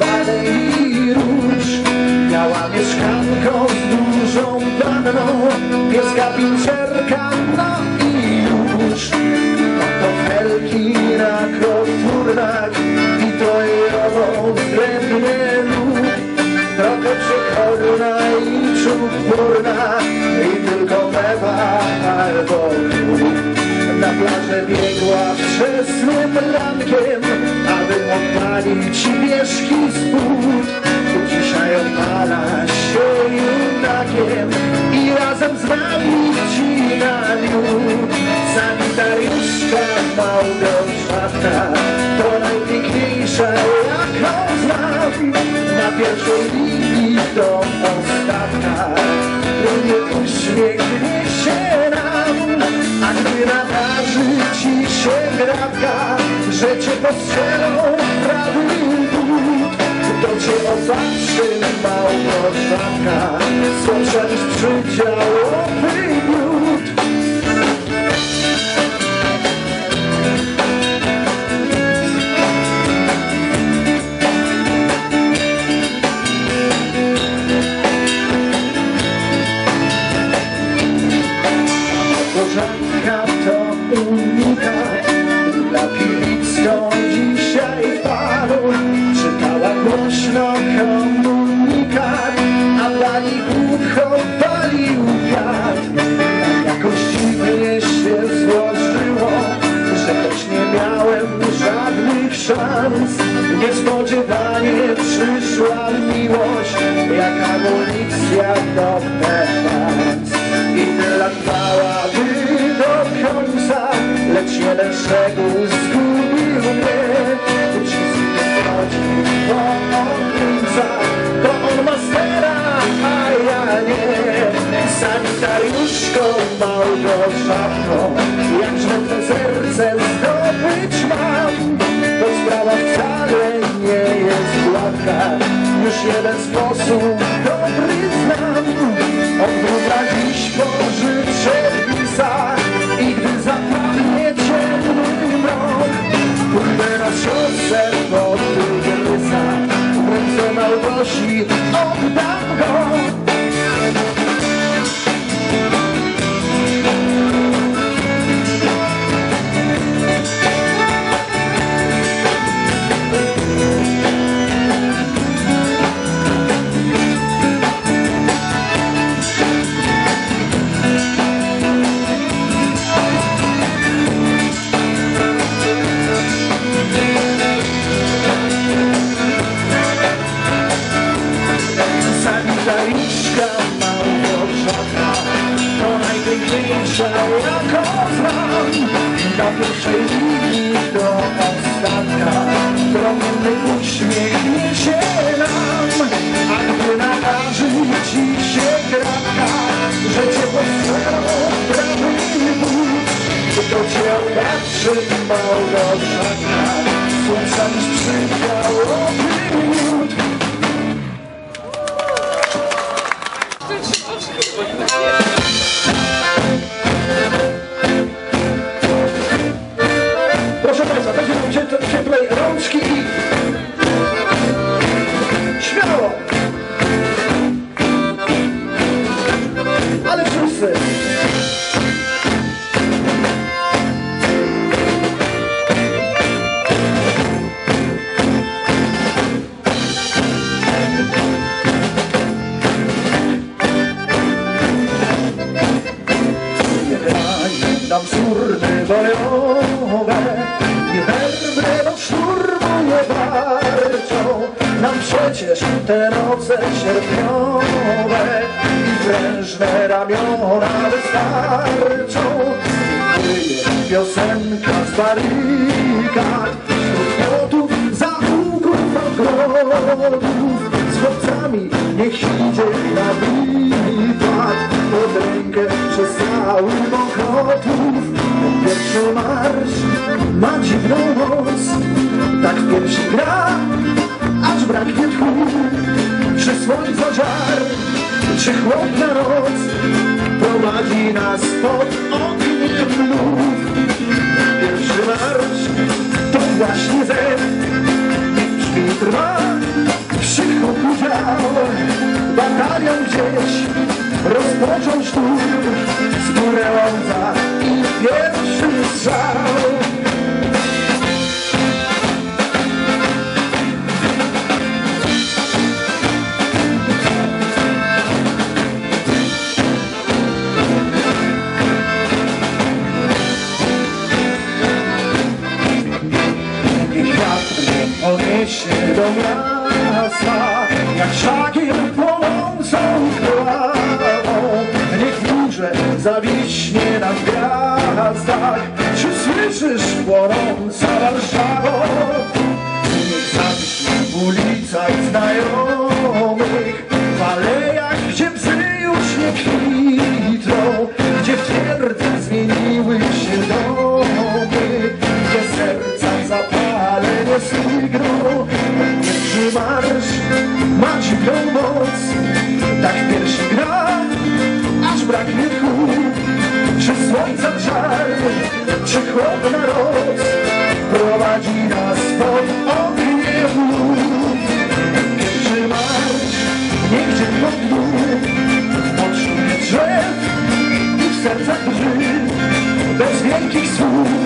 Alei Róż. Miała mieszkanką z dużą panną Pieska pincerka, no i już To felki na koturnach I to jową drewnie lód Trochę przekorna i czupurna I tylko mewa albo klub Na plażę biegła wczesnym rankiem odpalić wierzchi spód. Dzisiaj opala się junakiem i razem z nami wcina miód. Sanitariuszka Małgorzata to najpiękniejsza, jaką znam. Na pierwszej linii do ostatka, nie uśmiechnie się nam. A gdy nadarzy ci się gratka, że cię postrzelą prawy but, to cię opatrzy Małgorzata, słodsza niż przydziałowy miód. Korzanka to Niespodziewanie przyszła miłość Jak amunicja do perfans i tyle trwałaby do końca, lecz jeden szczegół zgubił mnie. Ucisk chodzi po obrońca, to on a ja nie. Sanitariuszką Małgorzatką, jakże te serce zdobyć gładka, już jeden sposób dobry znam. Odwróca dziś pożyczę pisa i gdy zapadnie ciemny mrok, pójdę na ciosę pod tygrysa, w ręce Małgosi oddam go. Sanitariuszka Małgorzata To najpiękniejsza jaką znam Na pierwszej linii do ostatka Promienny uśmiech niesie nam. A gdy nadarzy ci się kratka Że cię postrzelą prawy but To cię opatrzy Małgorzata. Słońca niż przybiałowy bojowe, nie werble do szturmu nie warczą. Nam przecież te noce sierpniowe i prężne ramiona wystarczą. Piosenka z barykad, ma dziwną moc, tak w piersi gra, aż braknie tchu. Czy słońca żar, czy chłodna noc prowadzi nas pod ogniem. Pierwszy marsz to właśnie zen, drzwi trwa krzyku udział Batalion gdzieś rozpoczął szturm Z łąca i pierwszy strzał zawiśnie nam gwiazd tak Czy słyszysz płonący serca żal Czy chłodna noc prowadzi nas pod ogniu Czy marsz nigdzie pod dół Poczuje drzew i w sercach drży Bez wielkich słów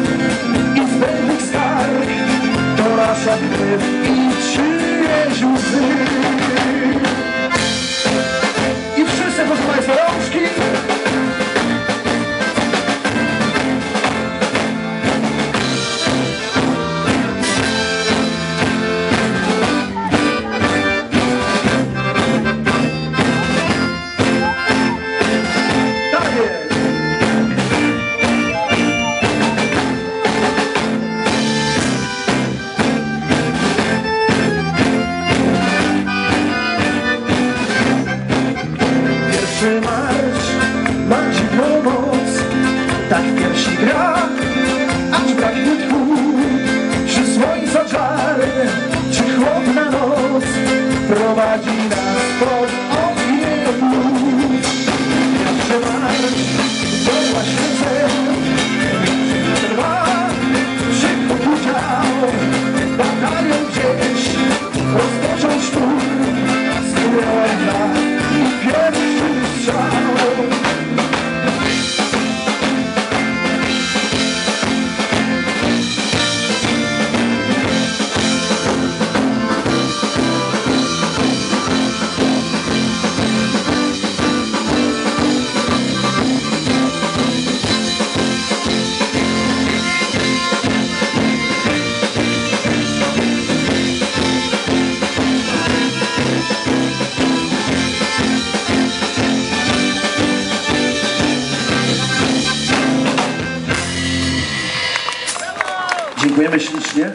Dziękujemy ślicznie.